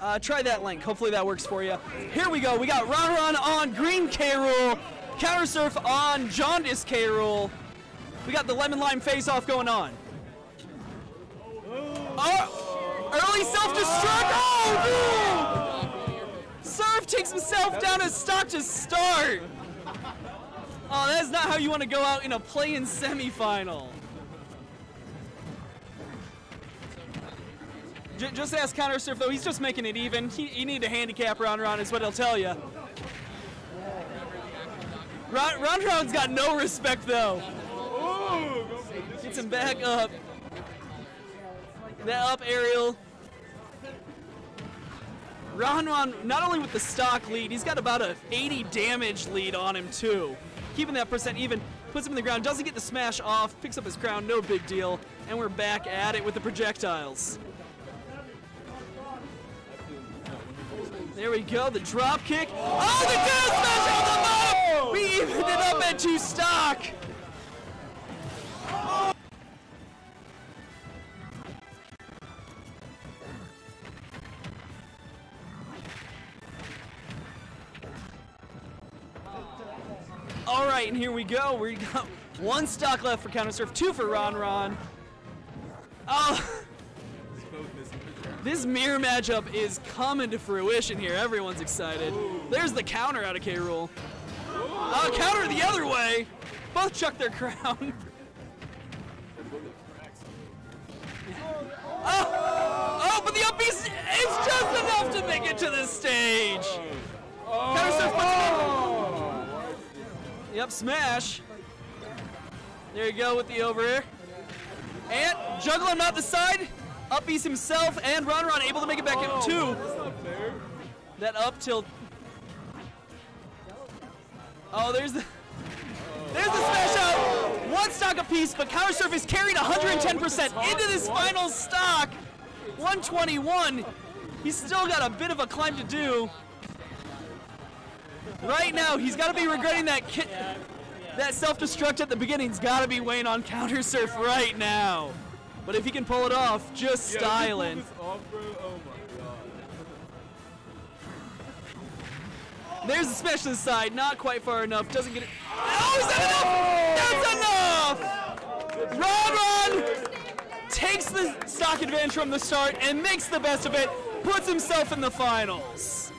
Uh, try that link. Hopefully that works for you. Here we go. We got Ron Ron on Green K. Rool, Counter Surf on Jaundice K. Rool. We got the Lemon Lime face off going on. Oh, early self destruct. Oh! Surf takes himself down as stock to start. Oh, that's not how you want to go out in a play-in semifinal. J- just ask Counter Surf though. He's just making it even. He, you need to handicap Ron Ron is what he'll tell you. Ron, Ron Ron's got no respect though. Gets him back up. That up aerial. Ron Ron, not only with the stock lead, he's got about a 80 damage lead on him too. Keeping that percent even, puts him in the ground, doesn't get the smash off, picks up his crown, no big deal. And we're back at it with the projectiles. There we go, the drop kick. Oh, the down smash on the bottom! Oh! We evened it up at two stock. All right, and here we go. We got one stock left for Counter Surf, two for Ron Ron. Oh, this mirror matchup is coming to fruition here. Everyone's excited. There's the counter out of K. Rool. Uh, counter the other way. Both chuck their crown. oh, oh, but the up is just enough to make it to the stage. Counter Surf. Yep, smash. There you go with the over air. And juggle him out the side. Up B's himself and Ron Ron able to make it back in two. That up tilt. Oh, there's the there's the smash out. One stock apiece, but Counter Surf is carried 110% into this final stock. 121. He's still got a bit of a climb to do. Right now, he's got to be regretting that that self-destruct at the beginning's got to be weighing on counter surf right now. But if he can pull it off, just styling. There's the specialist side, not quite far enough. Doesn't get it. Oh, is that enough? That's enough. Ron Ron takes the stock advantage from the start and makes the best of it. Puts himself in the finals.